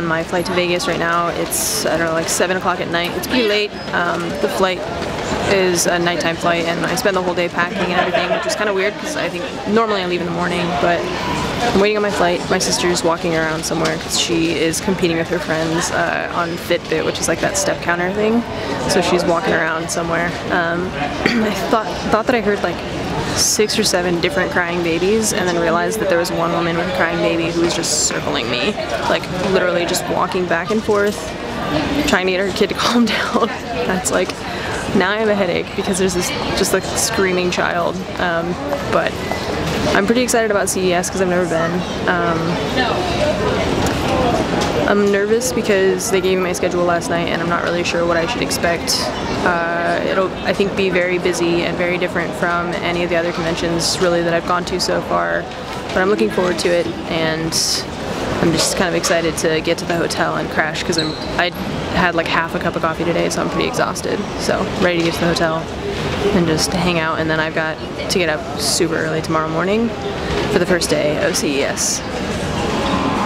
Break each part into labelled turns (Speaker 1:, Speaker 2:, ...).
Speaker 1: on my flight to Vegas right now. It's, I don't know, like 7 o'clock at night. It's pretty late. Um, the flight is a nighttime flight and I spend the whole day packing and everything, which is kind of weird because I think normally I leave in the morning, but I'm waiting on my flight. My sister's walking around somewhere because she is competing with her friends uh, on Fitbit, which is like that step counter thing. So she's walking around somewhere. Um, I thought thought that I heard like six or seven different crying babies and then realized that there was one woman with a crying baby who was just circling me, like literally just walking back and forth, trying to get her kid to calm down. That's like, now I have a headache because there's this just like screaming child. Um, but I'm pretty excited about CES because I've never been. Um, I'm nervous because they gave me my schedule last night and I'm not really sure what I should expect. Uh, it'll, I think, be very busy and very different from any of the other conventions really that I've gone to so far. But I'm looking forward to it and I'm just kind of excited to get to the hotel and crash because I'm I had like half a cup of coffee today so I'm pretty exhausted. So ready to get to the hotel and just hang out and then I've got to get up super early tomorrow morning for the first day of CES.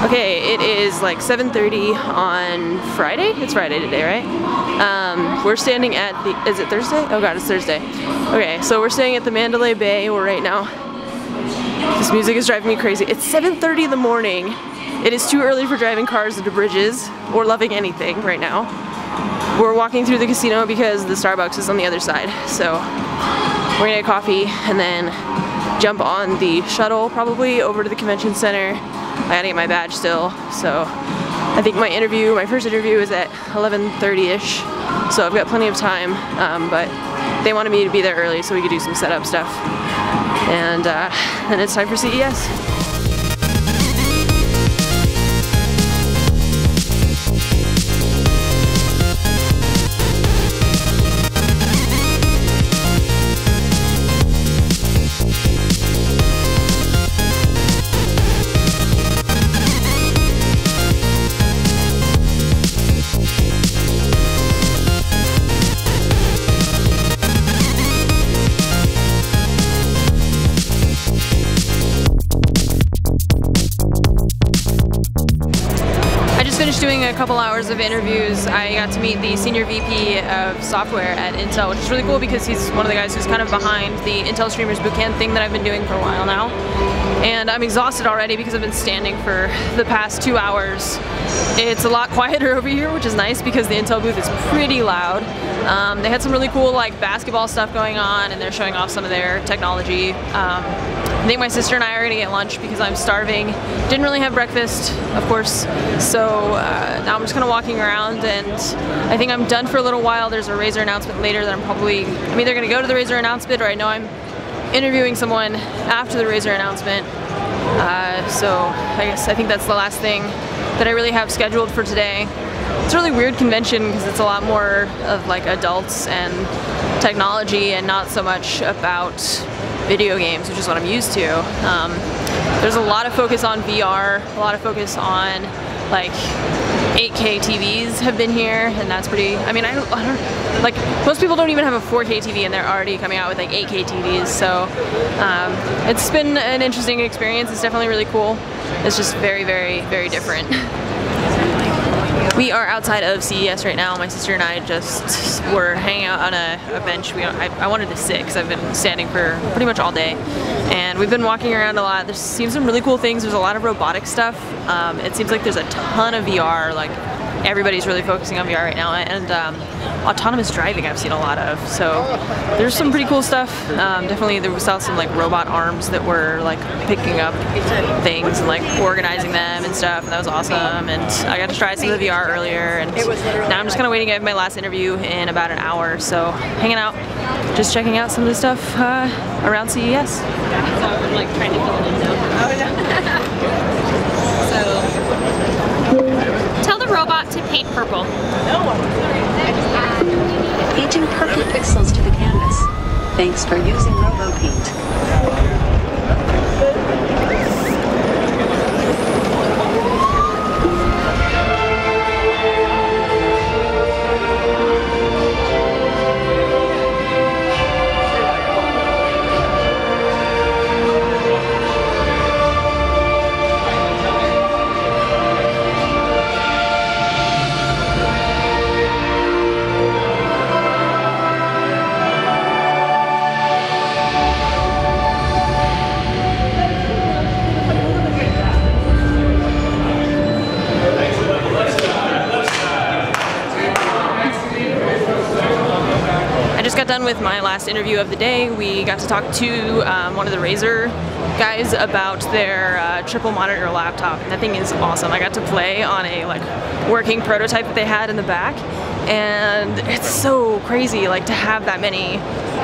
Speaker 1: Okay, it is like 7.30 on Friday? It's Friday today, right? Um, we're standing at the, is it Thursday? Oh god, it's Thursday. Okay, so we're staying at the Mandalay Bay We're right now. This music is driving me crazy. It's 7.30 in the morning. It is too early for driving cars into bridges or loving anything right now. We're walking through the casino because the Starbucks is on the other side. So we're gonna get coffee and then jump on the shuttle probably over to the convention center I gotta get my badge still, so I think my interview, my first interview is at 11.30ish, so I've got plenty of time, um, but they wanted me to be there early so we could do some setup stuff. And uh, then it's time for CES. Couple hours of interviews, I got to meet the senior VP of software at Intel, which is really cool because he's one of the guys who's kind of behind the Intel Streamers Bootcamp thing that I've been doing for a while now. And I'm exhausted already because I've been standing for the past two hours. It's a lot quieter over here, which is nice because the Intel booth is pretty loud. Um, they had some really cool like basketball stuff going on and they're showing off some of their technology. Um, I think my sister and I are gonna get lunch because I'm starving. Didn't really have breakfast, of course, so uh, now I'm just kind of walking around and I think I'm done for a little while. There's a Razer announcement later that I'm probably, I'm either gonna go to the Razer announcement or I know I'm interviewing someone after the Razer announcement. Uh, so I guess I think that's the last thing that I really have scheduled for today. It's a really weird convention because it's a lot more of like adults and technology and not so much about video games, which is what I'm used to. Um, there's a lot of focus on VR, a lot of focus on like 8K TVs have been here, and that's pretty. I mean, I don't, I don't, like most people don't even have a 4K TV, and they're already coming out with like 8K TVs. So um, it's been an interesting experience. It's definitely really cool. It's just very, very, very different. We are outside of CES right now. My sister and I just were hanging out on a, a bench. We, I, I, wanted to sit because I've been standing for pretty much all day. And we've been walking around a lot. There's seems some really cool things. There's a lot of robotic stuff. Um, it seems like there's a ton of VR, like everybody's really focusing on VR right now, and um, autonomous driving I've seen a lot of. So there's some pretty cool stuff. Um, definitely there was some like robot arms that were like picking up things and like organizing them and stuff, and that was awesome. And I got to try some of the VR earlier, and now I'm just kind of waiting. I have my last interview in about an hour, so hanging out, just checking out some of the stuff uh, around CES. So I'm like trying to.
Speaker 2: Robot to paint purple.
Speaker 3: Painting purple pixels to the canvas. Thanks for using RoboPaint.
Speaker 1: Done with my last interview of the day. We got to talk to um, one of the Razer guys about their uh, triple monitor laptop, and that thing is awesome. I got to play on a like working prototype that they had in the back, and it's so crazy like to have that many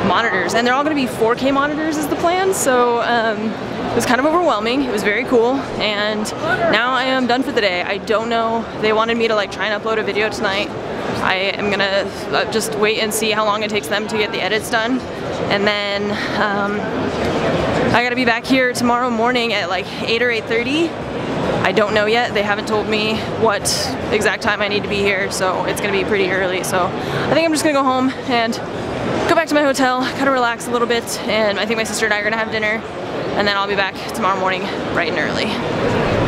Speaker 1: monitors, and they're all going to be 4K monitors is the plan. So. Um, it was kind of overwhelming. It was very cool, and now I am done for the day. I don't know. They wanted me to like try and upload a video tonight. I am gonna uh, just wait and see how long it takes them to get the edits done, and then um, I gotta be back here tomorrow morning at like 8 or 8:30. I don't know yet. They haven't told me what exact time I need to be here, so it's gonna be pretty early. So I think I'm just gonna go home and go back to my hotel, kind of relax a little bit, and I think my sister and I are gonna have dinner and then I'll be back tomorrow morning bright and early.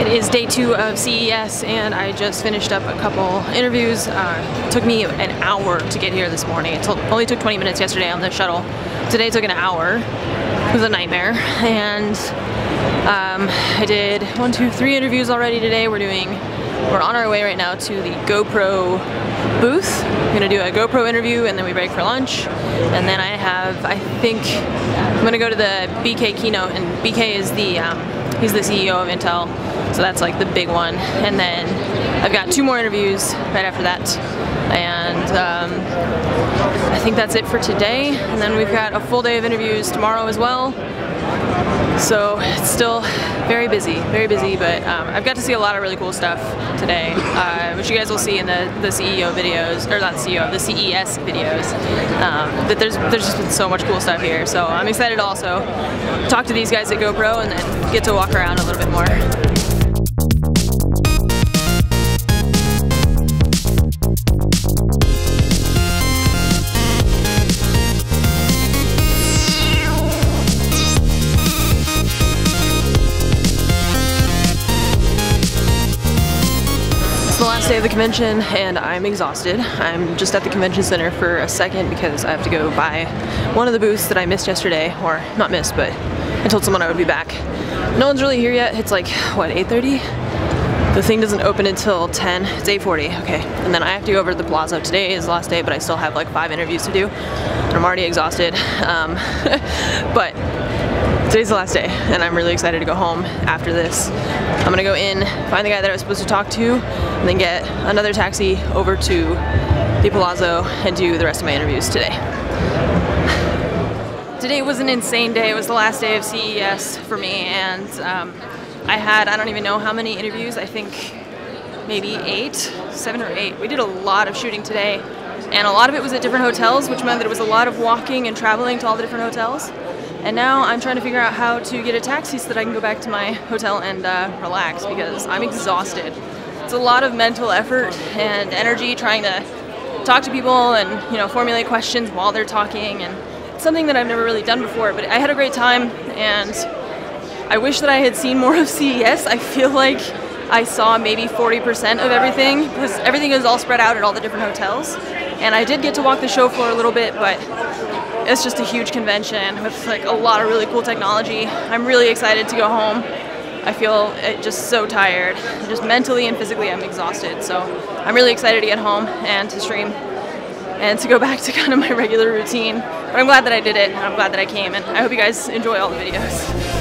Speaker 1: It is day two of CES and I just finished up a couple interviews. Uh, took me an hour to get here this morning. It only took 20 minutes yesterday on the shuttle. Today took an hour. It was a nightmare. And um, I did one, two, three interviews already today. We're doing, we're on our way right now to the GoPro booth. I'm gonna do a GoPro interview and then we break for lunch. And then I have, I think, I'm gonna go to the BK keynote and BK is the, um, he's the CEO of Intel. So that's like the big one. And then I've got two more interviews right after that. And um, I think that's it for today. And then we've got a full day of interviews tomorrow as well. So it's still very busy, very busy, but um, I've got to see a lot of really cool stuff today, uh, which you guys will see in the, the CEO videos, or not CEO, the CES videos. Um, that there's there's just been so much cool stuff here, so I'm excited also to also talk to these guys at GoPro and then get to walk around a little bit more. Of the convention and I'm exhausted. I'm just at the convention center for a second because I have to go by one of the booths that I missed yesterday, or not missed, but I told someone I would be back. No one's really here yet. It's like, what, 8.30? The thing doesn't open until 10. It's 8.40, okay. And then I have to go over to the plaza. Today is the last day, but I still have like five interviews to do. I'm already exhausted. Um, but today's the last day and I'm really excited to go home after this. I'm gonna go in, find the guy that I was supposed to talk to, and then get another taxi over to the Palazzo and do the rest of my interviews today. Today was an insane day. It was the last day of CES for me and um, I had, I don't even know how many interviews, I think maybe eight, seven or eight. We did a lot of shooting today and a lot of it was at different hotels, which meant that it was a lot of walking and traveling to all the different hotels. And now I'm trying to figure out how to get a taxi so that I can go back to my hotel and uh, relax because I'm exhausted. It's a lot of mental effort and energy trying to talk to people and you know formulate questions while they're talking and it's something that I've never really done before but I had a great time and I wish that I had seen more of CES. I feel like I saw maybe 40% of everything because everything is all spread out at all the different hotels and I did get to walk the show floor a little bit but it's just a huge convention with like a lot of really cool technology. I'm really excited to go home. I feel eh, just so tired. Just mentally and physically I'm exhausted. So I'm really excited to get home and to stream and to go back to kind of my regular routine. But I'm glad that I did it and I'm glad that I came and I hope you guys enjoy all the videos.